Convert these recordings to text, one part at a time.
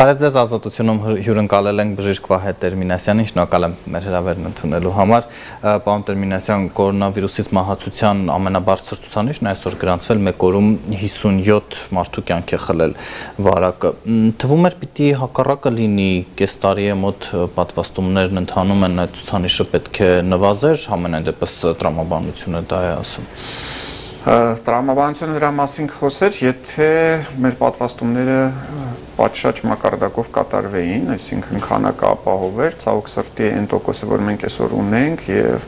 Բարև ձեզ ազատությունում հյուրընկալել ենք բժիշկ Վահե Տերմինասյանին, շնորհակալ եմ մեր հրավերն ընդունելու համար։ Պարոն Տերմինասյան, կորոնավիրուսից մահացության ամենաբարձր ցուցանիշն այսօր գրանցվել 1 օրում 57 մարդու կյանք է խլել վարակը։ Թվում էր պիտի հակառակը լինի, կես տարի է մոտ պատվաստումներն ընթանում են, այդ ցուցանիշը պետք է նվազեր, համենայն դեպս տրամաբանությունը դա է ասում տրամաբանությունը դրա մասին խոսեր, եթե մեր պատվաստումները պատշաճ մակարդակով կատարվեին, այսինքն քանակը ապահովեր, ցավոք սրտի այն տոկոսը, որ մենք այսօր ունենք եւ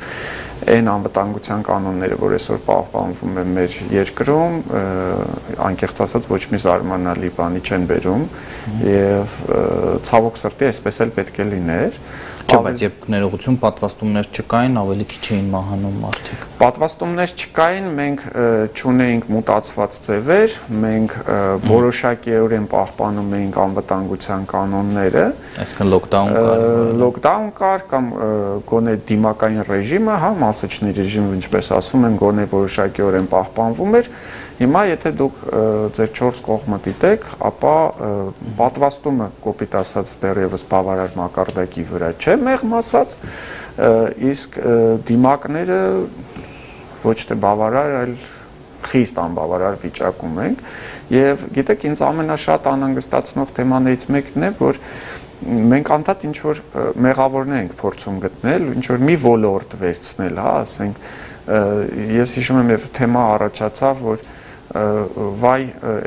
այն անվտանգության կանոնները, որ այսօր պահպանվում են մեր երկրում, անկեղծ ասած ոչ մի զարմանալի բանի չեն բերում եւ ցավոք սրտի այսպես էլ պետք է լիներ։ Չէ, բայց երբ ներողություն պատվաստումներ չկային, ավելի քիչ էին մահանում մարդիկ։ Պատվաստումներ չկային, մենք ճունեինք մուտացված ձևեր, մենք որոշակիորեն պահպանում էինք անվտանգության կանոնները։ Այսինքն լոկդաուն կար։ Լոկդաուն կար կամ գոնե դիմակային ռեժիմը, հա, մասսաչնի ռեժիմը, ինչպես ասում են, գոնե որոշակիորեն պահպանվում էր։ Հիմա եթե դուք ձեր 4 կողմը դիտեք, ապա պատվաստումը կոպիտ ասած դեռևս բավարար մակարդակի վրա չէ, մեղմ ասած, իսկ դիմակները ոչ թե բավարար, այլ խիստ անբավարար վիճակում ենք եւ գիտեք ինձ ամենաշատ անհանգստացնող թեմաներից մեկն է որ մենք անդադ ինչ որ մեղավորներ ենք փորձում գտնել ինչ որ մի ոլորտ վերցնել հա ասենք ես հիշում եմ եւ թեմա առաջացավ որ վայ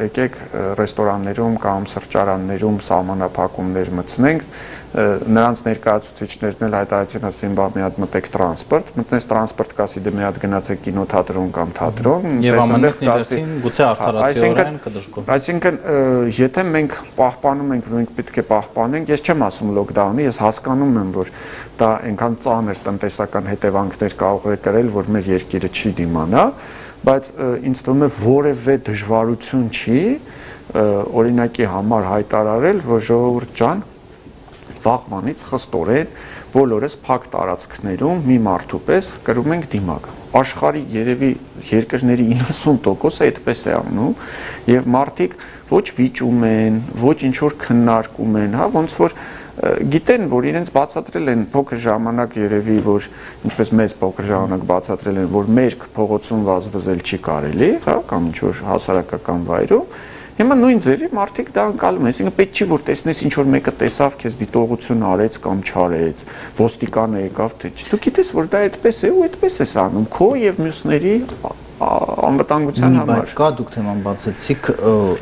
եկեք ռեստորաններում կամ սրճարաններում սահմանափակումներ մտցնենք նրանց ներկայացուցիչներն էլ հայտարարեցին ասեն բա մի հատ մտեք տրանսպորտ մտնես տրանսպորտ կասի դե մի հատ գնացեք կինոթատրոն կամ թատրոն եւ ամենից կասի գուցե արդարացիորեն կդժգոհ այսինքն եթե մենք պահպանում ենք մենք պետք է պահպանենք ես չեմ ասում լոկդաունի ես հասկանում եմ որ դա այնքան ծանր տնտեսական հետևանքներ կարող է կրել որ մեր երկիրը չի դիմանա բայց ինձ թվում է որևէ դժվարություն չի օրինակի համար հայտարարել, որ ժողովուրդ ջան վաղվանից խստորեն բոլորս փակ տարածքներում մի մարդու պես կրում ենք դիմակ։ Աշխարի երևի երկրների 90%-ը այդպես է անում եւ մարդիկ ոչ վիճում են, ոչ ինչ որ քննարկում են, հա, ոնց որ գիտեն, որ իրենց բացատրել են փոքր ժամանակ երևի, որ ինչպես մեզ փոքր ժամանակ բացատրել են, որ մերկ փողոցում վազվզել չի կարելի, հա, կամ ինչ որ հասարակական վայրում, Հիմա նույն ձևի մարդիկ դա անցալում են, այսինքն պետք չի որ տեսնես ինչ որ մեկը տեսավ, քեզ դիտողություն արեց կամ չարեց, ոստիկանը եկավ թե չի։ Դու գիտես որ դա այդպես է ու այդպես է անում քո եւ մյուսների անվտանգության համար։ Բայց կա դուք թեման բացեցիք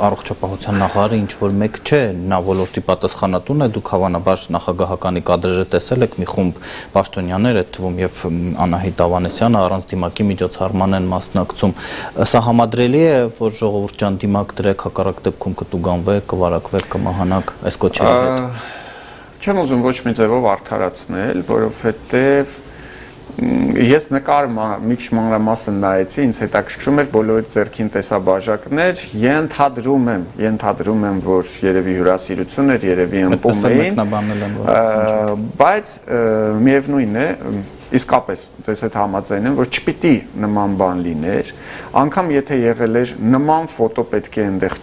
առողջապահության նախարարը ինչ որ մեկ չէ, նա ոլորտի պատասխանատուն է, դուք հավանաբար նախագահականի կադրերը տեսել եք մի խումբ պաշտոնյաներ, այդ թվում եւ Անահիտ Ավանեսյանը առանց դիմակի միջոցառման են մասնակցում։ Սա համադրելի է, որ ժողովուրդ ջան դիմակ դրեք, հակառակ դեպքում կտուգանվեք, կվարակվեք, կմահանաք այս կոչերի հետ։ Չեմ ուզում ոչ մի ձևով արդարացնել, որովհետեւ ես նկարում մի քիչ մանրամասն նայեցի, ինձ հետաքրքրում էր բոլորի ձերքին տեսաբաժակներ, ենթադրում եմ, ենթադրում եմ, որ երևի հյուրասիրություն էր, երևի ըմպում էին, բայց միևնույն է, իսկապես ձեզ հետ համաձայն եմ, որ չպիտի նման բան լիներ, անգամ եթե եղել էր նման ֆոտո պետք է այնտեղ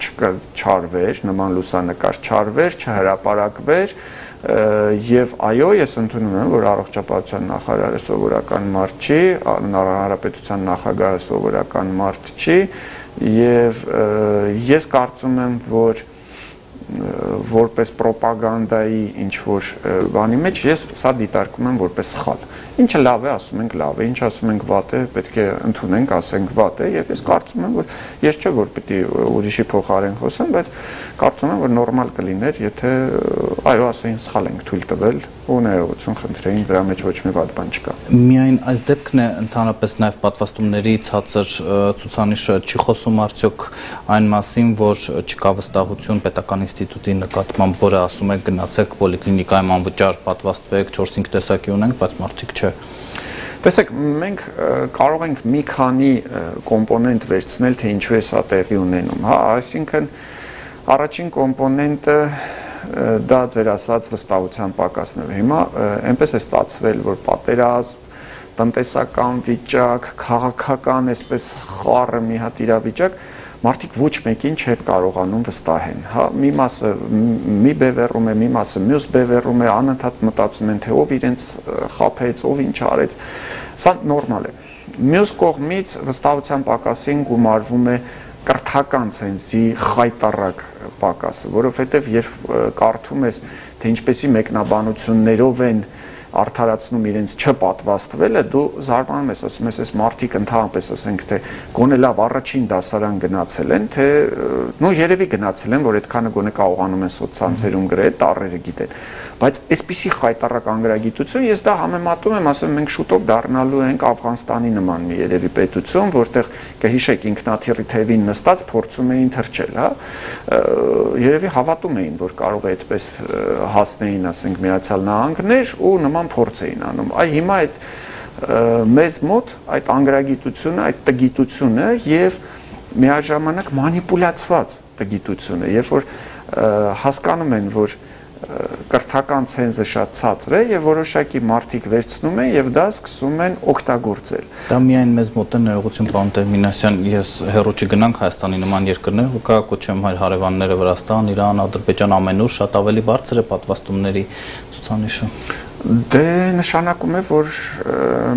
չարվեր, նման լուսանկար չարվեր, չհրապարակվեր, եւ այո, ես ընդունում եմ, որ առողջապահության նախարարը սովորական մարդ չի, հանրապետության նախագահը սովորական մարդ չի եւ ես կարծում եմ, որ որպես ռոպագանդայի ինչ որ բանի մեջ ես սա դիտարկում եմ որպես սխալ ինչը լավ է, ասում ենք լավ է, ինչ ասում ենք վատ է, պետք է ընդունենք, ասենք վատ է, եւ ես կարծում եմ, որ ես չէ որ պիտի ուրիշի փոխարեն խոսեմ, բայց կարծում եմ, որ նորմալ կլիներ, եթե այո, ասեին սխալ ենք թույլ տվել ու ներողություն խնդրեին, դրա մեջ ոչ մի վատ բան չկա։ Միայն այս դեպքն է ընդհանրապես նաև պատվաստումների ցածր ցուցանիշը չի խոսում արդյոք այն մասին, որ չկա վստահություն պետական ինստիտուտի նկատմամբ, որը ասում է գնացեք պոլիկլինիկայում անվճար պատվաստվեք, 4-5 տեսակի ունենք, բայց մարդիկ չէ։ Տեսեք, մենք կարող ենք մի քանի կոմպոնենտ վերցնել, թե ինչու է սա տեղի ունենում, հա, այսինքն առաջին կոմպոնենտը դա ձեր ասած վստահության պակասն է։ Հիմա այնպես է ստացվել, որ պատերազմ, տնտեսական վիճակ, քաղաքական, այսպես խառը մի հատ իրավիճակ մարդիկ ոչ մեկին չեն կարողանում վստահեն։ Հա, մի մասը մի բևեռում է, մի մասը մյուս բևեռում է, անընդհատ մտածում են թե ով իրենց խափեց, ով ինչ արեց։ Սա նորմալ է։ Մյուս կողմից վստահության պակասին գումարվում է կրթական ցենզի խայտարակ պակասը, որովհետև երբ կարդում ես թե ինչպեսի մեկնաբանություններով են արդարացնում իրենց չպատվաստվելը, դու զարմանում ես, ասում ես, այս մարդիկ ընդհանրապես ասենք թե գոնե լավ առաջին դասարան գնացել են, թե նո երևի գնացել են, որ այդքանը գոնե կարողանում են սոցցանցերում գրել, տառերը գիտեն բայց այսպիսի խայտարակ անգրագիտություն ես դա համեմատում եմ, ասեմ մենք շուտով դառնալու ենք Աֆղանստանի նման մի երևի պետություն, որտեղ կհիշեք ինքնաթիռի թևին նստած փորձում էին թրջել, հա։ Երևի հավատում էին, որ կարող է այդպես հասնեին, ասենք Միացյալ Նահանգներ ու նման փորձ էին անում։ Այ հիմա այդ մեծ մոտ այդ անգրագիտությունը, այդ տգիտությունը եւ միաժամանակ մանիպուլյացված տգիտությունը, երբ որ հասկանում են, որ կրթական ցենզը շատ ցածր է եւ որոշակի մարտիկ վերցնում են եւ դա սկսում են օգտագործել։ Դա միայն մեզ մոտ է ներողություն պարոն Տերմինասյան, ես հերո չգնանք Հայաստանի նման երկրներ, կա կոչեմ հայ հարևանները Վրաստան, Իրան, Ադրբեջան ամենուր շատ ավելի բարձր է պատվաստումների ցուցանիշը։ Դե նշանակում է, որ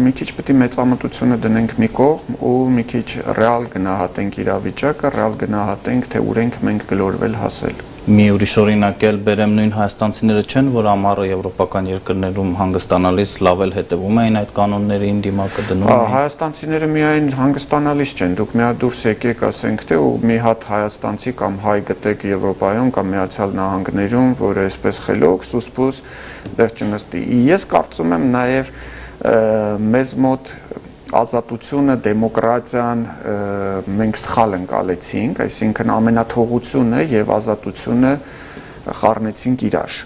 մի քիչ պետք է մեծամտությունը դնենք մի կողմ ու մի քիչ ռեալ գնահատենք իրավիճակը, ռեալ գնահատենք, թե ուր ենք մենք գլորվել հասել մի ուրիշ օրինակ էլ բերեմ նույն հայաստանցիները չեն, որ ամառը եվրոպական երկրներում հանգստանալիս լավ էլ հետևում էին այդ կանոններին, դիմակը դնում էին։ Հայաստանցիները միայն հանգստանալիս չեն, դուք մի հատ դուրս եկեք, ասենք թե ու մի հատ հայաստանցի կամ հայ գտեք Եվրոպայում կամ Միացյալ Նահանգներում, որը այսպես խելոք, սուսպուս դեռ չնստի։ Ես կարծում եմ նաև մեզ մոտ ազատությունը, դեմոկրատիան մենք սխալ ընկալեցինք, այսինքն ամենաթողությունը եւ ազատությունը խառնեցինք իրար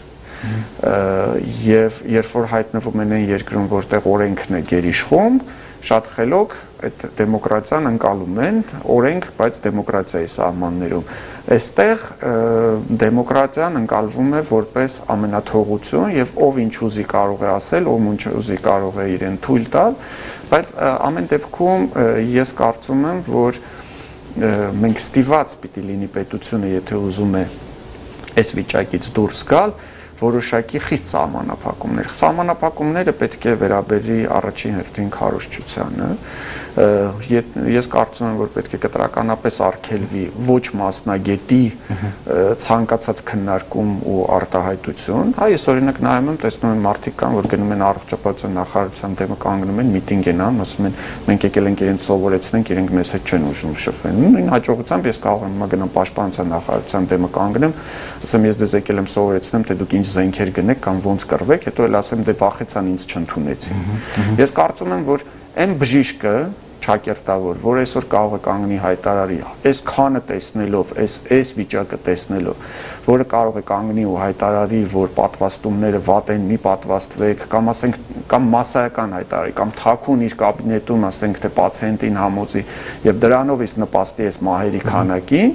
եւ երբ որ հայտնվում են այն երկրում, որտեղ օրենքն է գերիշխում, շատ խելոք այդ դեմոկրատիան ընկալում են օրենք, բայց դեմոկրատիայի սահմաններում։ Այստեղ դեմոկրատիան ընկալվում է որպես ամենաթողություն եւ ով ինչ ուզի կարող է ասել, ով ինչ ուզի կարող է իրեն թույլ տալ, բայց ամեն դեպքում ես կարծում եմ, որ մենք ստիված պիտի լինի պետությունը, եթե ուզում է այս վիճակից դուրս գալ, որոշակի խիստ սահմանափակումներ։ Սահմանափակումները պետք է վերաբերի առաջին հերթին քարոշչությանը, ես կարծում եմ, որ պետք է կտրականապես արգելվի ոչ մասնագետի ցանկացած քննարկում ու արտահայտություն։ Հա ես օրինակ նայում եմ, տեսնում եմ մարդիկ կան, որ գնում են առողջապահության նախարարության դեմը կանգնում են, միտինգ են անում, ասում են մենք եկել ենք իրենց սովորեցնենք, իրենք մեզ հետ չեն ուժում շփվել։ Նույն հաջողությամբ ես կարող եմ գնամ պաշտպանության նախարարության դեմը կանգնեմ, ասեմ ես դες եկել եմ սովորեցնեմ, թե դուք ինչ զենքեր գնեք կամ ոնց կռվեք, հետո էլ ասեմ դե վախեցան ինձ չընդունեցին։ Ես կարծում եմ, որ այն բժիշկը, ճակերտավոր, որ այսօր կարող է կանգնի հայտարարի, այս քանը տեսնելով, այս այս վիճակը տեսնելով, որը կարող է կանգնի ու հայտարարի, որ պատվաստումները վատ են, մի պատվաստվեք, կամ ասենք կամ massայական հայտարարի, կամ թաքուն իր կաբինետում ասենք թե պացիենտին համոզի եւ դրանով իսկ նպաստի այս մահերի քանակին,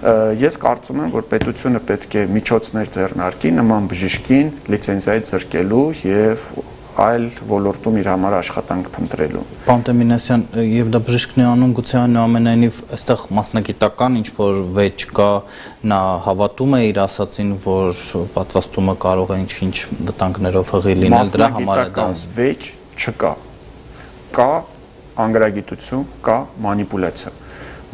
ես կարծում եմ, որ պետությունը պետք է միջոցներ ձեռնարկի նման բժիշկին լիցենզիայից զրկելու եւ այլ ոլորտում իր համար աշխատանք փնտրելու։ Պարոն Տեմինասյան, եւ դա բժիշկն է անում գուցե այնուամենայնիվ այստեղ մասնագիտական ինչ որ վեճ կա, նա հավատում է իր ասացին, որ պատվաստումը կարող է ինչ-ինչ վտանգներով հղի լինել դրա համար է դա վեճ չկա։ Կա անգրագիտություն, կա մանիպուլյացիա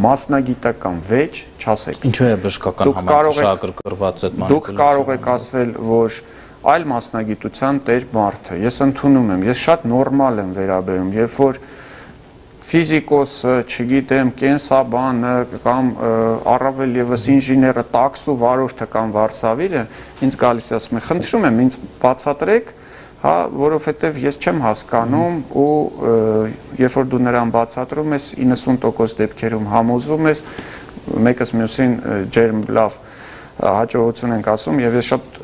մասնագիտական վեճ չասեք։ Ինչու է բժշկական համակարգը այդ մանիպուլյացիա։ Դուք կարող եք ասել, որ այլ մասնագիտության տեր մարդը։ Ես ընդունում եմ, ես շատ նորմալ եմ վերաբերում, երբ որ ֆիզիկոսը, չգիտեմ, կենսաբանը կամ առավել եւս ինժեները, տաքսու վարորդը կամ վարսավիրը ինձ գալիս է ասում, խնդրում եմ ինձ բացատրեք, հա, որովհետև ես չեմ հասկանում ու երբ որ դու նրան բացատրում ես 90% դեպքերում համոզում ես մեկս մյուսին ջերմ լավ հաջողություն ենք ասում եւ ես շատ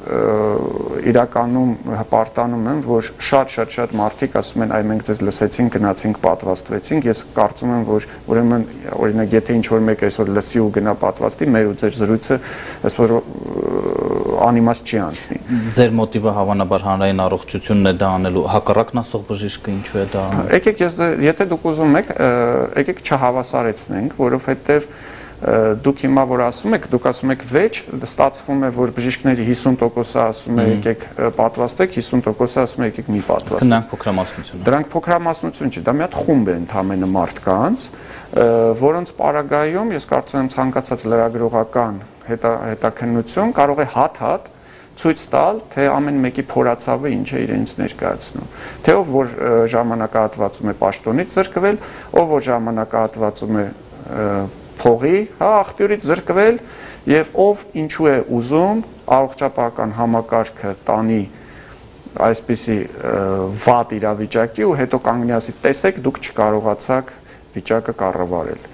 իրականում հպարտանում եմ, որ շատ-շատ-շատ մարդիկ ասում են, այ մենք ձեզ լսեցինք, գնացինք, պատվաստվեցինք։ Ես կարծում եմ, որ ուրեմն օրինակ եթե ինչ որ մեկ այսօր լսի ու գնա պատվաստի, մեր ու ձեր զրույցը այսօր անիմաստ չի անցնի։ Ձեր մոտիվը հավանաբար հանրային առողջությունն է դա անելու, հակառակն ասող բժիշկը ինչու է դա անում։ Եկեք ես եթե դուք ուզում եք, եկեք չհավասարեցնենք, որովհետեւ դուք հիմա որ ասում եք, դուք ասում եք վեճ, ստացվում է, որ բժիշկների 50%-ը ասում է եկեք պատվաստեք, 50%-ը ասում է եկեք մի պատվաստեք։ Դրանք փոքրամասնություն։ Դրանք փոքրամասնություն չի, դա մի հատ խումբ է ընդհանրապես մարդկանց, որոնց պարագայում ես կարծում եմ ցանկացած լրագրողական հետա հետաքննություն կարող է հատ-հատ ցույց տալ, թե ամեն մեկի փորացավը ինչ է իրենց ներկայացնում։ Թե ով որ ժամանակահատվածում է պաշտոնից զրկվել, ով որ ժամանակահատվածում է փողի, հա, աղբյուրից զրկվել եւ ով ինչու է ուզում առողջապահական համակարգը տանի այսպիսի վատ իրավիճակի ու հետո կանգնի տեսեք դուք չկարողացաք վիճակը կառավարել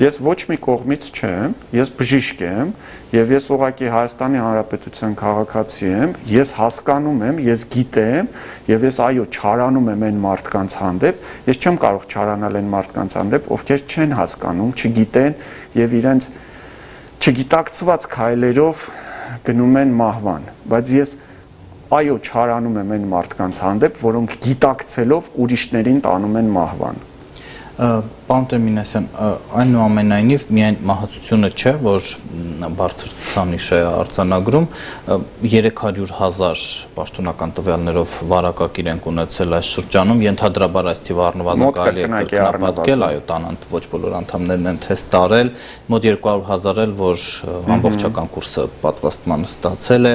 Ես ոչ մի կողմից չեմ, ես բժիշկ եմ եւ ես ուղղակի Հայաստանի Հանրապետության քաղաքացի եմ, ես հասկանում եմ, ես գիտեմ եւ ես այո չարանում եմ այն մարդկանց հանդեպ, ես չեմ կարող չարանալ այն մարդկանց հանդեպ, ովքեր չեն հասկանում, չգիտեն եւ իրենց չգիտակցված քայլերով գնում են մահվան, բայց ես այո չարանում եմ այն մարդկանց հանդեպ, որոնք գիտակցելով ուրիշներին տանում են մահվան Պարոն Տերմինասյան, այնուամենայնիվ միայն մահացությունը չէ, որ բարձր ցուցանիշ է արձանագրում 300.000 պաշտոնական տվյալներով վարակակիր են ունեցել այս շրջանում, ենթադրաբար այս թիվը առնվազն կարելի է կրկնապատկել, այո, տանանտ ոչ բոլոր անդամներն են թեստ տարել, մոտ 200.000 էլ, որ ամբողջական կուրսը պատվաստման ստացել է,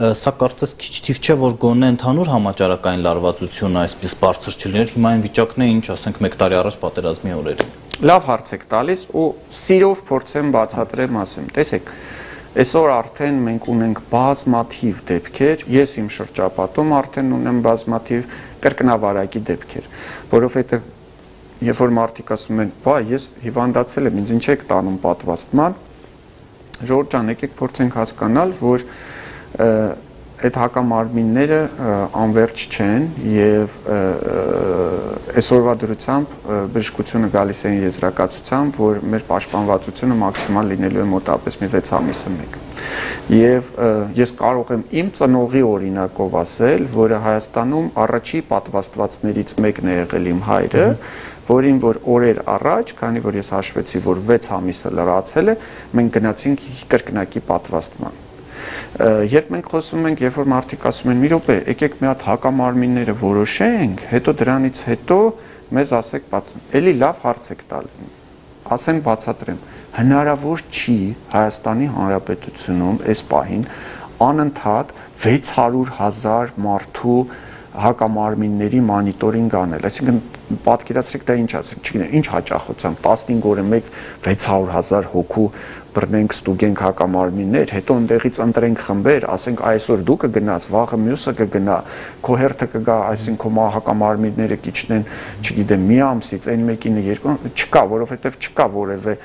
սա կարծես քիչ թիվ չէ, որ գոնե ընդհանուր համաճարակային լարվածությունը այսպես բարձր չլիներ, հիմա այն վիճակն է, ինչ ասենք 1 տարի առաջ պատերազմի օրերին։ Լավ հարց եք տալիս ու սիրով փորձեմ բացատրեմ ասեմ։ Տեսեք, այսօր արդեն մենք ունենք բազմաթիվ դեպքեր, ես իմ շրջապատում արդեն ունեմ բազմաթիվ կրկնավարակի դեպքեր, որովհետև երբ որ մարդիկ ասում են, «Վայ, ես հիվանդացել եմ, ինձ ինչ եք տանում պատվաստման», Ժորժ ջան, եկեք փորձենք հասկանալ, որ այդ հակամարմինները անverջ չեն եւ այսօրվա դրությամբ բժշկությունը գալիս է եզրակացությամբ, որ մեր պաշտպանվածությունը մաքսիմալ լինելու է մոտավորապես մի 6 ամիսը մեկ։ Եվ ես կարող եմ իմ ծնողի օրինակով ասել, որը Հայաստանում առաջի պատվաստվածներից մեկն է եղել իմ հայրը, որին որ օրեր առաջ, քանի որ ես հաշվեցի, որ 6 ամիսը լրացել է, մենք գնացինք կրկնակի պատվաստման Երբ մենք խոսում ենք, երբ որ մարդիկ ասում են՝ «Մի րոպե, եկեք մի հատ հակամարմինները որոշենք, հետո դրանից հետո մեզ ասեք, էլի լավ հարց եք տալ»։ Ասեմ բացատրեմ։ Հնարավոր չի Հայաստանի Հանրապետությունում այս պահին անընդհատ 600.000 մարդու հակամարմինների մոնիտորինգ անել։ Այսինքն պատկերացրեք դա ինչ ասենք, չգիտեմ, ինչ հաճախությամբ 15 օրը մեկ 600.000 հոգու բռնենք, ստուգենք հակամարմիններ, հետո ընդեղից ընտրենք խմբեր, ասենք այսօր դու կգնաս, վաղը մյուսը կգնա, քո հերթը կգա, այսինքն քո հակամարմինները կիչնեն, չգիտեմ, մի ամսից, այն մեկինը երկու, չկա, որովհետև չկա որևէ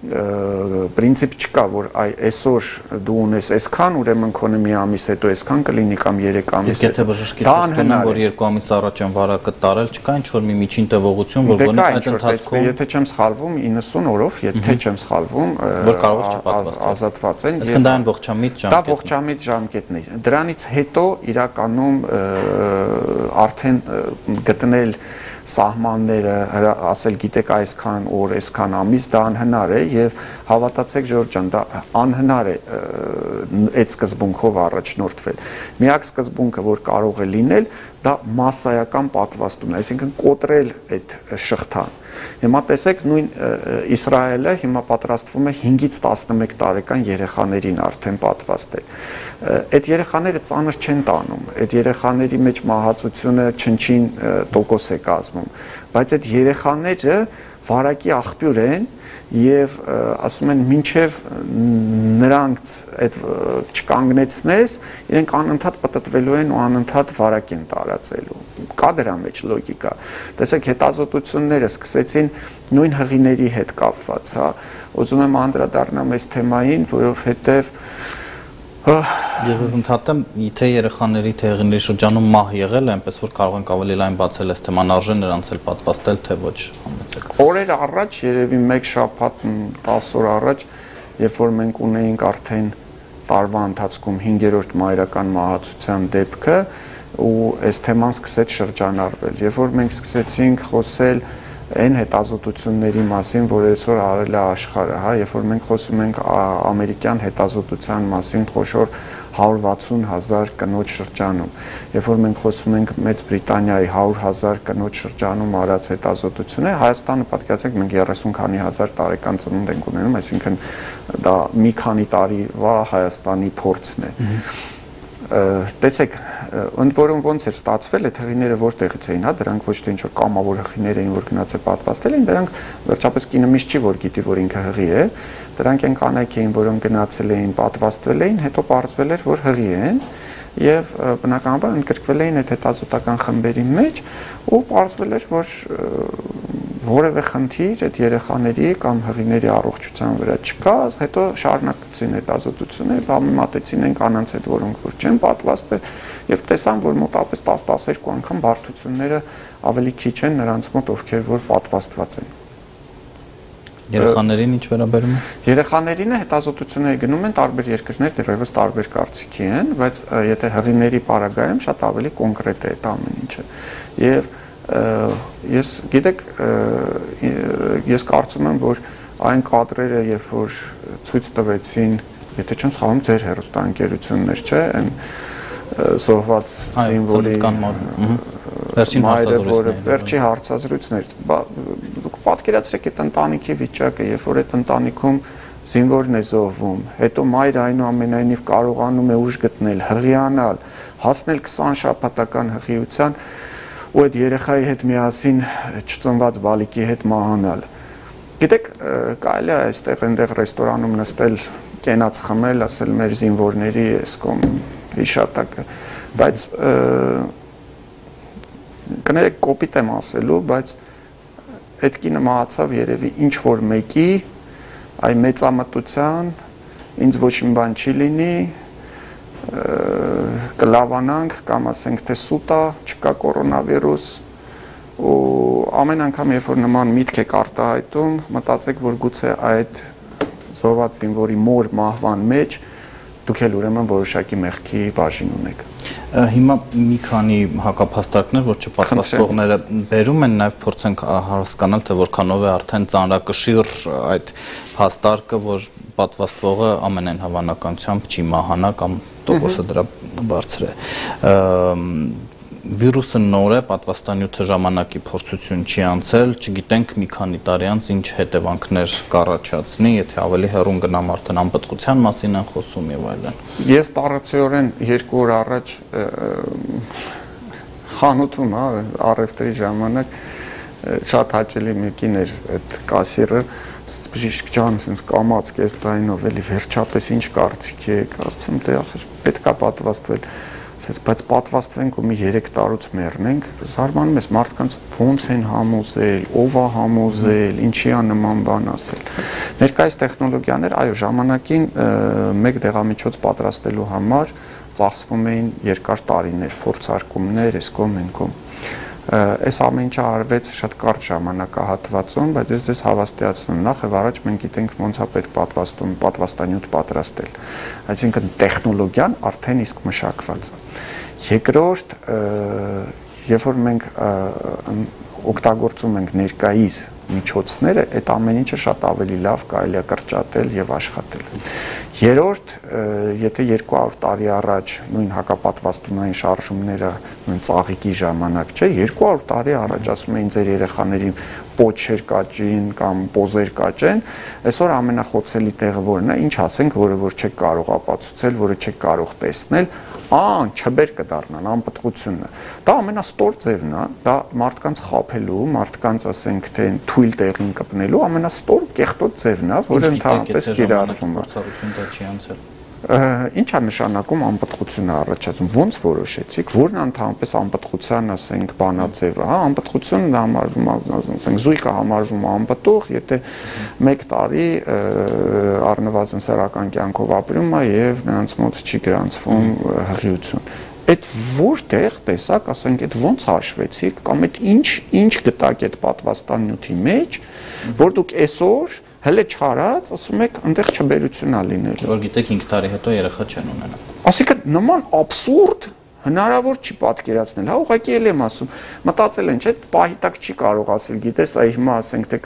պրինցիպ չկա, որ այ այսօր դու ունես այսքան, ուրեմն քոնը մի ամիս հետո այսքան կլինի կամ 3 ամիս։ Իսկ եթե բժշկի խոսքն որ 2 ամիս առաջ են վարակը տարել, չկա ինչ որ մի միջին տևողություն, որ դե գոնե այդ ընթացքում եթե չեմ սխալվում 90 օրով, եթե չեմ սխալվում, որ կարող չպատվաստել։ Ազատված են։ Իսկ դա այն ողջամիտ ժամկետն է։ Դա ողջամիտ ժամկետն է։ Դրանից հետո իրականում արդեն գտնել սահմանները ասել գիտեք այսքան օր, այսքան ամիս դա անհնար է եւ հավատացեք Ժորժ ջան, դա անհնար է այդ սկզբունքով առաջնորդվել։ Միակ սկզբունքը, որ կարող է լինել, դա massայական պատվաստումն է, այսինքն կոտրել այդ շղթան։ Հիմա տեսեք նույն Իսրայելը հիմա պատրաստվում է 5-ից 11 տարեկան երեխաներին արդեն պատվաստել։ Այդ երեխաները ծանր չեն տանում, այդ երեխաների մեջ մահացությունը չնչին տոկոս է կազմում, բայց այդ երեխաները վարակի աղբյուր են եւ ասում են մինչեւ նրանց այդ չկանգնեցնես իրենք անընդհատ պատտվելու են ու անընդհատ վարակ են տարածելու կա դրա մեջ լոգիկա տեսեք հետազոտությունները սկսեցին նույն հղիների հետ կապված հա ուզում եմ անդրադառնամ այս թեմային որովհետեւ Ես ես ընդհատեմ, եթե երեխաների թե եղիների շրջանում մահ եղել է, այնպես որ կարող ենք ավելի լայն բացել այս թեման, արժե նրանց էլ պատվաստել, թե ոչ, համեցեք։ Օրեր առաջ, երևի 1 շաբաթ 10 օր առաջ, երբ որ մենք ունեինք արդեն տարվա ընթացքում 5-րդ մայրական մահացության դեպքը, ու այս թեման սկսեց շրջանառվել։ Երբ որ մենք սկսեցինք խոսել այն հետազոտությունների մասին, որ այսօր արել է աշխարհը, հա, երբ որ մենք խոսում ենք ամերիկյան հետազոտության մասին, խոշոր 160.000 կնոջ շրջանում։ Երբ որ մենք խոսում ենք Մեծ Բրիտանիայի 100.000 կնոջ շրջանում արած հետազոտությունը, Հայաստանը պատկերացեք մենք 30 քանի հազար տարեկան ծնունդ ենք ունենում, այսինքն դա մի քանի տարիվա Հայաստանի փորձն է։ Տեսեք, ընդ որում ոնց էր ստացվել, այդ հղիները որտեղից էին, հա, դրանք ոչ թե ինչ որ կամավոր հղիներ էին, որ գնացել պատվաստել էին, դրանք վերջապես կինը միշտ չի որ գիտի, որ ինքը հղի է, դրանք են կանայք էին, որոնք գնացել էին, պատվաստվել էին, հետո պարզվել էր, որ հղի են եւ բնականաբար ընդգրկվել էին այդ հետազոտական խմբերի մեջ ու պարզվել էր, որ որևէ խնդիր այդ երեխաների կամ հղիների առողջության վրա չկա, հետո շարունակեցին այդ ազոտությունը, համեմատեցին այն կանանց հետ, որոնք որ չեն պատվաստվել եւ տեսան, որ մոտավորապես 10-12 անգամ բարդությունները ավելի քիչ են նրանց մոտ, ովքեր որ պատվաստված են։ Երեխաներին ինչ վերաբերում է։ Երեխաներին հետազոտությունները գնում են տարբեր երկրներ, դեռևս տարբեր կարծիքի են, բայց եթե հղիների պարագայում շատ ավելի կոնկրետ է այդ ամեն ինչը։ Եվ ես գիտեք ես կարծում եմ որ այն կադրերը երբ որ ցույց տվեցին եթե չեմ սխալվում ձեր հերոստանգերություններ չէ այն զոհված զինվորի վերջին հարցազրույցները վերջի հարցազրույցներ դուք պատկերացրեք այդ ընտանիքի վիճակը երբ որ այդ ընտանիքում զինվորն է զոհվում հետո մայրը այնուամենայնիվ կարողանում է ուժ գտնել հղիանալ հասնել 20 շաբաթական հղիության ու այդ երեխայի հետ միասին չծնված բալիկի հետ մահանալ։ Գիտեք, կարելի է այստեղ այնտեղ ռեստորանում նստել, կենաց խմել, ասել մեր զինվորների էս կոմ հիշատակը, բայց կներեք կոպիտ եմ ասելու, բայց այդ կինը մահացավ երևի ինչ որ մեկի այ մեծամտության ինձ ոչ մի բան չի լինի կլավանանք կամ ասենք թե սուտա, չկա կորոնավիրուս ու ամեն անգամ երբ որ նման միտք եք արտահայտում, մտածեք, որ գուցե այդ զոհված զինվորի մոր մահվան մեջ դուք էլ ուրեմն որոշակի մեղքի բաժին ունեք։ Հիմա մի քանի հակափաստարկներ, որ չպատվաստողները բերում են, նաև փորձենք հասկանալ, թե որքանով է արդեն ծանրակշիռ այդ փաստարկը, որ պատվաստվողը ամենայն հավանականությամբ չի մահանա կամ տոկոսը դրա բարձր է վիրուսը նոր է, պատվաստանյութը ժամանակի փորձություն չի անցել, չգիտենք մի քանի տարի անց ինչ հետևանքներ կառաջացնի, եթե ավելի հեռուն գնամ արդեն անպտղության մասին են խոսում եւ այլն։ Ես տարածիորեն երկու օր առաջ խանութում, հա, առևտրի ժամանակ շատ հաճելի մեկին էր այդ կասիրը բժիշկ ջան, ասենց կամած կես ձայնով էլի վերջապես ինչ կարծիք եք, ասում դե ախր պետքա պատվաստվել ասես բայց պատվաստվենք ու մի 3 տարուց մեռնենք զարմանում ես մարդկանց ոնց են համոզել ով է համոզել ինչի է նման բան ասել ներկայիս տեխնոլոգիաներ այո ժամանակին մեկ դեղամիջոց պատրաստելու համար ծախսվում էին երկար տարիներ փորձարկումներ էսկոմ ենկոմ այս ամեն ինչը արվեց շատ կարճ ժամանակահատվածում, բայց ես դες հավաստիացնում նախ եւ առաջ մենք գիտենք ոնց է պետք պատվաստում, պատվաստանյութ պատրաստել։ Այսինքն տեխնոլոգիան արդեն իսկ մշակված է։ Երկրորդ, երբ որ մենք օգտագործում ենք ներկայիս միջոցները, այդ ամեն ինչը շատ ավելի լավ կարելի է կրճատել եւ աշխատել։ Երորդ, եթե 200 տարի առաջ նույն հակապատվաստումային շարժումները նույն ծաղիկի ժամանակ չէ, 200 տարի առաջ ասում էին ձեր երեխաներին պոչեր կաճին կամ պոզեր կաճեն, այսօր ամենախոցելի տեղը որն է, ինչ ասենք, որը որ չեք կարող ապացուցել, որը չեք կարող տեսնել, ան չբեր կդառնան անպտղությունը դա ամենաստոր ձևն է դա մարդկանց խափելու մարդկանց ասենք թե թույլ տեղին կպնելու ամենաստոր կեղտոտ ձևն է որը ընդհանրապես կիրառվում է դա չի անցել ինչ է նշանակում անպտղությունը առաջացում ո՞նց որոշեցիք որն է ընդհանրապես անպտղության ասենք բանաձևը հա անպտղությունն համարվում ասենք զույգը համարվում անպտուղ եթե 1 տարի առնվազն սեռական կյանքով ապրում է եւ նրանց մոտ չի գրանցվում հղիություն այդ որտեղ տեսակ, ասենք, այդ ոնց հաշվեցիք կամ այդ ինչ ինչ գտակ այդ պատվաստանյութի մեջ, որ դուք այսօր հələ չարած, ասում եք, այնտեղ չբերություն է լինելու։ Որ գիտեք 5 տարի հետո երեխա չեն ունենա։ Ասիկա նման абսուրդ հնարավոր չի պատկերացնել, հա ուղղակի էլ եմ ասում, մտածել են, չէ, պահի տակ չի կարող ասել, գիտես, այ հիմա ասենք թե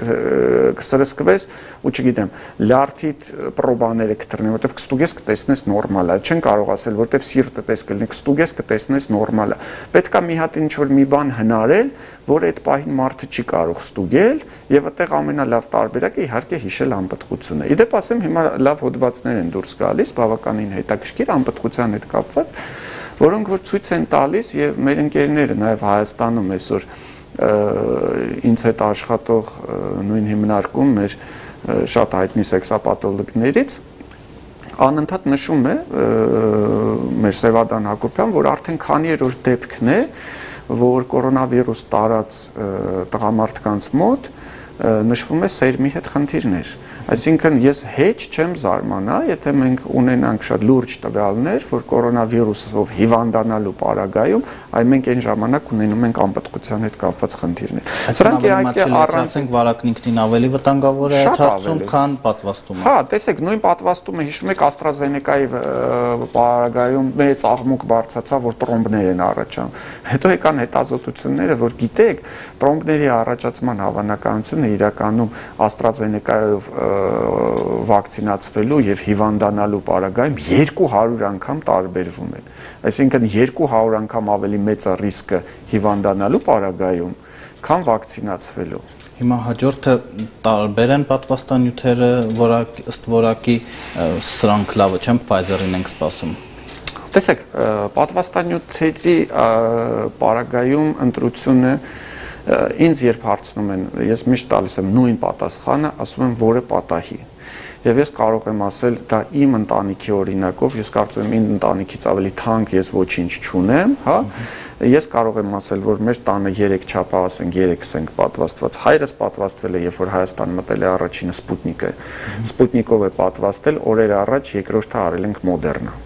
կսրսկվես ու չգիտեմ, լարթիդ պրոբաները կտրնեն, որտեվ կստուգես կտեսնես նորմալ է, չեն կարող ասել, որտեվ սիրտը պես կլինի, կստուգես կտեսնես նորմալ է։ Պետքա մի հատ ինչ որ մի բան հնարել, որ այդ պահին մարդը չի կարող ստուգել եւ այդտեղ ամենալավ տարբերակը իհարկե հիշել անպտղությունը։ Իդեպ ասեմ հիմա լավ հոդվածներ են դուրս գալիս, բավականին հետաքրքիր անպտղության հետ կապված, որոնք որ ցույց են տալիս եւ մեր ընկերները նաեւ Հայաստանում այսօր ինձ հետ աշխատող նույն հիմնարկում մեր շատ հայտնի սեքսապաթոլոգներից անընդհատ նշում է մեր Սևադան Հակոբյան, որ արդեն քանի երրորդ դեպքն է, որ կորոնավիրուս տարած տղամարդկանց մոտ նշվում է սերմի հետ խնդիրներ։ Այսինքն ես հեչ չեմ զարմանա, եթե մենք ունենանք շատ լուրջ տվյալներ, որ կորոնավիրուսով հիվանդանալու պարագայում, այ մենք այն ժամանակ ունենում ենք անպտղության հետ կապված խնդիրներ։ Սրանք իհարկե առանցենք վարակն ինքնին ավելի վտանգավոր է հարցում, քան պատվաստումը։ Հա, տեսեք, նույն պատվաստումը հիշում եք AstraZeneca-ի պարագայում մեծ աղմուկ բարձացավ, որ տրոմբներ են առաջանում։ Հետո եկան հետազոտությունները, որ գիտեք, տրոմբների առաջացման հավանականությունը իրականում AstraZeneca-ով վակցինացվելու եւ հիվանդանալու պարագայում 200 անգամ տարբերվում են։ Այսինքն 200 անգամ ավելի մեծ է ռիսկը հիվանդանալու պարագայում, քան վակցինացվելու։ Հիմա հաջորդը տարբեր են պատվաստանյութերը, որակ ըստ որակի սրանք լավը չեմ Pfizer-ին ենք սպասում։ Տեսեք, պատվաստանյութերի պարագայում ընտրությունը ինձ երբ հարցնում են, ես միշտ տալիս եմ նույն պատասխանը, ասում եմ որը պատահի։ Եվ ես կարող եմ ասել, դա իմ ընտանիքի օրինակով, ես կարծում եմ իմ ընտանիքից ավելի թանկ ես ոչինչ չունեմ, հա։ Ես կարող եմ ասել, որ մեր տանը 3 չափա, ասենք 3-ս ենք պատվաստված։ Հայրս պատվաստվել է, երբ որ Հայաստան մտել է առաջինը Սպուտնիկը։ Սպուտնիկով է պատվաստել, օրեր առաջ երկրորդը արել ենք Մոդեռնա։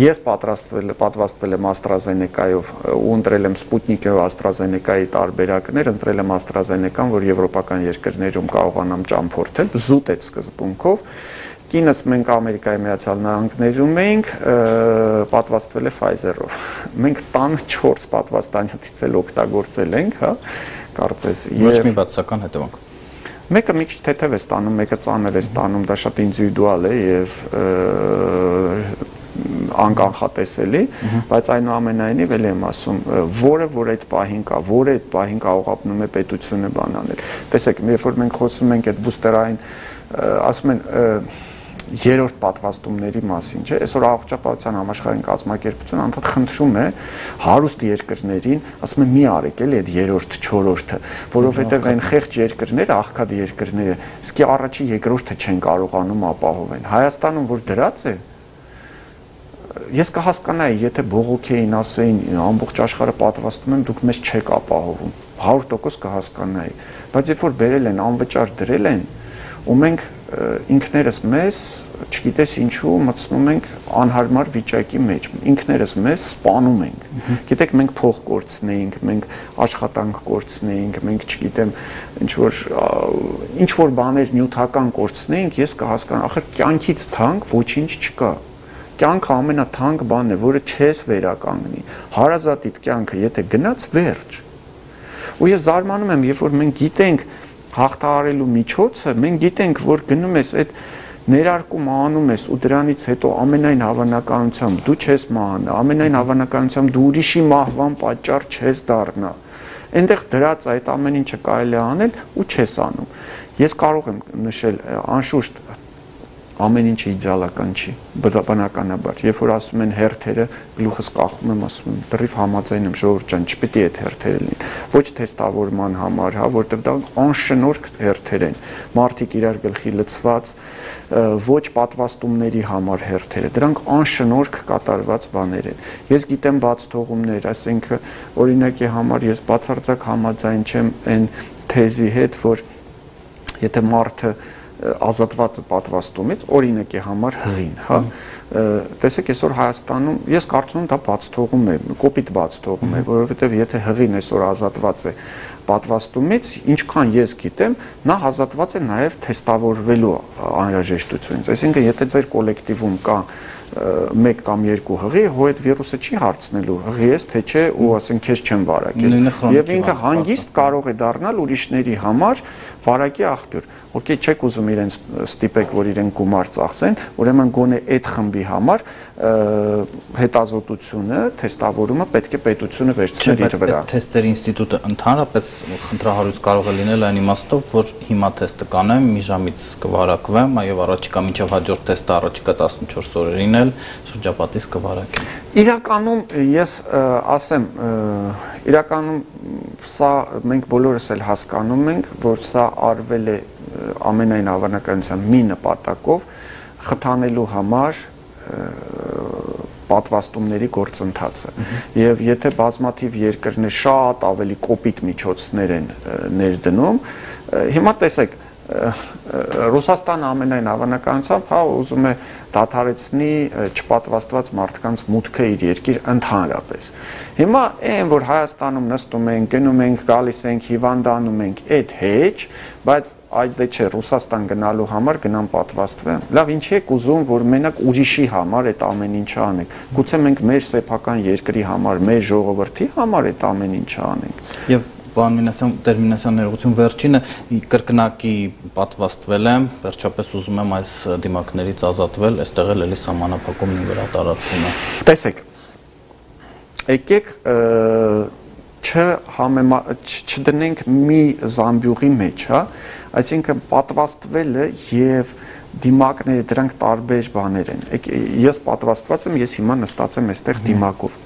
Ես պատրաստվել պատվաստվել եմ AstraZeneca-ով ու ընտրել եմ Sputnik-ով AstraZeneca-ի տարբերակներ, ընտրել եմ AstraZeneca-ն, որ եվրոպական երկրներում կարողանամ ճամփորդել, զուտ այդ սկզբունքով կինս մենք Ամերիկայի Միացյալ Նահանգներում էինք, պատվաստվել է Pfizer-ով։ Մենք տան 4 պատվաստանյութից էլ օգտագործել ենք, հա, կարծես։ Ոչ մի բացական հետևանք մեկը մի քիչ թեթև է ստանում, մեկը ծանր է ստանում, դա շատ ինդիվիդուալ է եւ անկանխատեսելի, բայց այնուամենայնիվ էլ եմ ասում, որը որ այդ պահին կա, որը այդ պահին կարողանում է պետությունը բան անել։ Տեսեք, երբ որ մենք խոսում ենք այդ բուստերային, ասում են երրորդ պատվաստումների մասին, չէ, այսօր առողջապահության համաշխարհային կազմակերպությունը անդադ խնդրում է հարուստ երկրներին, ասում է մի արեք էլի այդ երրորդ, չորրորդը, որովհետև այն խեղճ երկրները, աղքատ երկրները, իսկի առաջի երկրորդը չեն կարողանում ապահովել։ Հայաստանում որ դրած է, ես կհասկանայի, եթե բողոքեին ասեին ամբողջ աշխարհը պատվաստում եմ, դուք մեզ չեք ապահովում։ 100% կհասկանայի։ Բայց երբ որ բերել են անվճար դրել են, ու մենք ինքներս մեզ, չգիտես ինչու, մտցնում ենք անհարմար վիճակի մեջ։ Ինքներս մեզ սպանում ենք։ Գիտեք, մենք փող կորցնեինք, մենք աշխատանք կորցնեինք, մենք չգիտեմ, ինչ որ ինչ որ բաներ նյութական կորցնեինք, ես կհասկանամ, ախր կյանքից թանկ ոչինչ չկա կյանքը ամենաթանկ բանն է, որը չես վերականգնի։ Հարազատիդ կյանքը եթե գնաց վերջ։ Ու ես զարմանում եմ, երբ որ մենք գիտենք հաղթահարելու միջոցը, մենք գիտենք, որ գնում ես այդ ներարկում անում ես ու դրանից հետո ամենայն հավանականությամբ դու չես մահանա, ամենայն հավանականությամբ դու ուրիշի մահվան պատճառ չես դառնա։ Այնտեղ դրած այդ ամեն ինչը կարելի է անել ու չես անում։ Ես կարող եմ նշել անշուշտ ամեն ինչը իդեալական չի բնականաբար երբ որ ասում են հերթերը գլուխս կախում եմ ասում եմ դրիվ համաձայն եմ ժողովուրդ ջան չպետք է այդ հերթերը լինեն ոչ թեստավորման համար հա որտեվ դա անշնորհք հերթեր են մարդիկ իրար գլխի լցված ոչ պատվաստումների համար հերթերը դրանք անշնորհք կատարված բաներ են ես գիտեմ բաց թողումներ ասենք օրինակի համար ես բացարձակ համաձայն չեմ այն թեզի հետ որ եթե մարդը ազատված պատվաստումից օրինակի համար հղին, հա։ Տեսեք, այսօր Հայաստանում ես կարծում եմ դա բաց թողում է, կոպիտ բաց թողում է, որովհետև եթե հղին այսօր ազատված է պատվաստումից, ինչքան ես գիտեմ, նա ազատված է նաև թեստավորվելու անհրաժեշտությունից։ Այսինքն, եթե ձեր կոլեկտիվում կա մեկ կամ երկու հղի, հո այդ վիրուսը չի հարցնելու հղի ես թե չէ ու ասենք քեզ չեմ վարակել։ Եվ ինքը հանգիստ կարող է դառնալ ուրիշների համար վարակի աղբյուր ովքեր չեք ուզում իրենց ստիպեք, որ իրեն գումար ծախսեն, ուրեմն գոնե այդ խմբի համար հետազոտությունը, թեստավորումը պետք է պետությունը վերցնել իր վրա։ Թեստերի ինստիտուտը ընդհանրապես խնդրահարույց կարող է լինել այն իմաստով, որ հիմա թեստը կանեմ, մի ժամից կվարակվեմ, այո, առաջիկա մինչև հաջորդ թեստը առաջիկա 14 օրերին էլ շրջապատից կվարակեմ։ Իրականում ես ասեմ, իրականում սա մենք բոլորս էլ հասկանում ենք, որ սա արվել է ամենայն հավանականությամբ մի նպատակով խթանելու համար պատվաստումների գործընթացը եւ եթե բազմաթիվ երկրներ շատ ավելի կոպիտ միջոցներ են ներդնում հիմա տեսեք Ռուսաստանը ամենայն հավանականությամբ հա ուզում է դադարեցնի չպատվաստված մարդկանց մուտքը իր երկիր ընդհանրապես։ Հիմա այն որ Հայաստանում նստում ենք, գնում ենք, գալիս ենք, հիվանդանում ենք, այդ հեչ, բայց այդ դե չէ Ռուսաստան գնալու համար գնամ պատվաստվեմ։ Լավ, ինչի եք ուզում, որ մենակ ուրիշի համար այդ ամեն ինչը անենք։ Գուցե մենք մեր սեփական երկրի համար, մեր ժողովրդի համար այդ ամեն ինչը անենք։ Եվ բան մինասյան տերմինասյան ներողություն վերջինը կրկնակի պատվաստվել եմ, վերջապես ուզում եմ այս դիմակներից ազատվել, այստեղ էլ էլի սահմանափակումն վրա տարածվում է։ Տեսեք, եկեք չհամեմա չդնենք մի զամբյուղի մեջ, հա, այսինքն պատվաստվելը եւ դիմակները դրանք տարբեր բաներ են։ Ես պատվաստված եմ, ես հիմա նստած եմ այստեղ դիմակով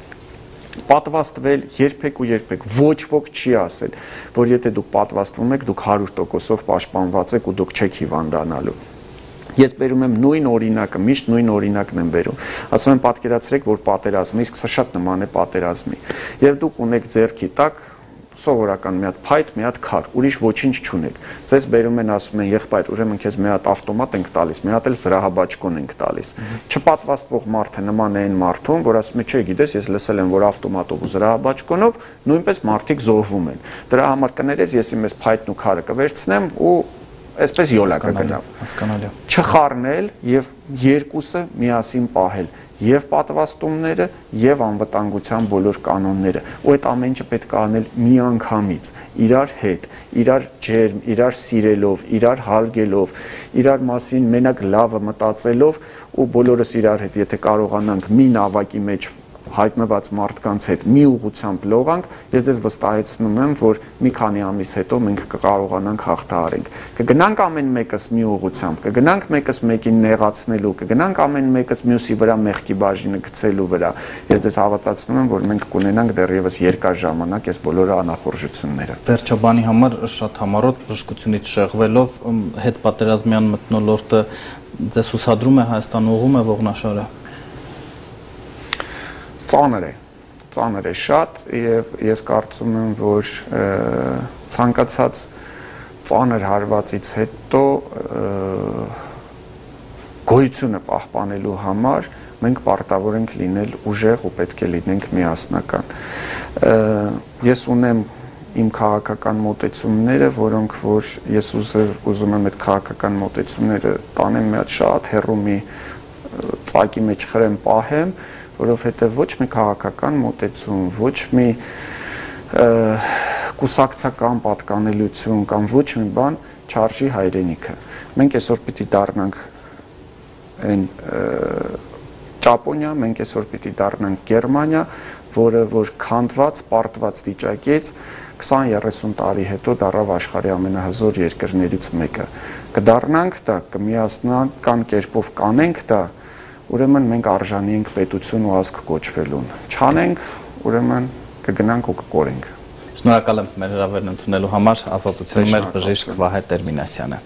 պատվաստվել երբեք ու երբեք ոչ ոք չի ասել, որ եթե դուք պատվաստվում եք, դուք 100%-ով պաշտպանված եք ու դուք չեք հիվանդանալու։ Ես բերում եմ նույն օրինակը, միշտ նույն օրինակն եմ բերում։ Ասում եմ պատկերացրեք, որ պատերազմի, իսկ սա շատ նման է պատերազմի։ Եվ դուք ունեք ձեռքի տակ սովորական մի հատ փայտ, մի հատ քար, ուրիշ ոչինչ չունեք։ Ձեզ բերում են ասում են եղբայր, ուրեմն քեզ մի հատ ավտոմատ ենք տալիս, մի հատ էլ զրահաբաճկոն ենք տալիս։ Չպատվաստվող մարդը նման է այն մարդուն, որ ասում է, չէ, գիտես, ես լսել եմ, որ ավտոմատով ու զրահաբաճկոնով նույնպես մարդիկ զոհվում են։ Դրա համար կներես, ես իմ այս փայտն ու քարը կվերցնեմ ու այսպես յոլա կգնամ։ Հասկանալի։ Չխառնել եւ երկուսը միասին պահել եւ պատվաստումները եւ անվտանգության բոլոր կանոնները ու այդ ամեն ինչը պետք է անել միանգամից իրար հետ իրար ջերմ իրար սիրելով իրար հարգելով իրար մասին մենակ լավը մտածելով ու բոլորս իրար հետ եթե կարողանանք մի նավակի մեջ հայտնված մարդկանց հետ մի ուղությամբ լողանք, ես ձեզ վստահեցնում եմ, որ մի քանի ամիս հետո մենք կկարողանանք հաղթահարենք։ Կգնանք ամեն մեկս մի ուղությամբ, կգնանք մեկս մեկին նեղացնելու, կգնանք ամեն մեկս մյուսի վրա մեղքի բաժինը գցելու վրա։ Ես ձեզ հավատացնում եմ, որ մենք կունենանք դեռևս երկար ժամանակ այս բոլոր անախորժությունները։ Վերջաբանի համար շատ համառոտ բժշկությունից շեղվելով հետ պատերազմյան մտնոլորտը ձեզ հուսադրում է Հայաստան ուղում է ողնաշարը ծանր է ծանր է շատ եւ ես կարծում եմ որ ցանկացած ծանր հարվածից հետո գոյությունը պահպանելու համար մենք պարտավոր ենք լինել ուժեղ ու պետք է լինենք միասնական ես ունեմ իմ քաղաքական մոտեցումները, որոնք որ ես ուզում եմ այդ քաղաքական մոտեցումները տանեմ մի հատ շատ հեռու մի ծակի մեջ խրեմ պահեմ, որովհետև ոչ մի քաղաքական մոտեցում, ոչ մի կուսակցական պատկանելություն կամ ոչ մի բան չարժի հայրենիքը։ Մենք այսօր պիտի դառնանք այն Ճապոնիա, մենք այսօր պիտի դառնանք Գերմանիա, որը որ քանդված, պարտված վիճակից 20-30 տարի հետո դարավ աշխարհի ամենահզոր երկրներից մեկը։ Կդառնանք դա, կմիասնական կերպով կանենք դա, ուրեմն մենք արժանի ենք պետություն ու ազգ կոչվելուն։ Չանենք, ուրեմն կգնանք ու կկորենք։ Շնորհակալ եմ մեր հրավերն ընդունելու համար։ Ազատությունը մեր բժիշկ Վահե Տերմինասյանը։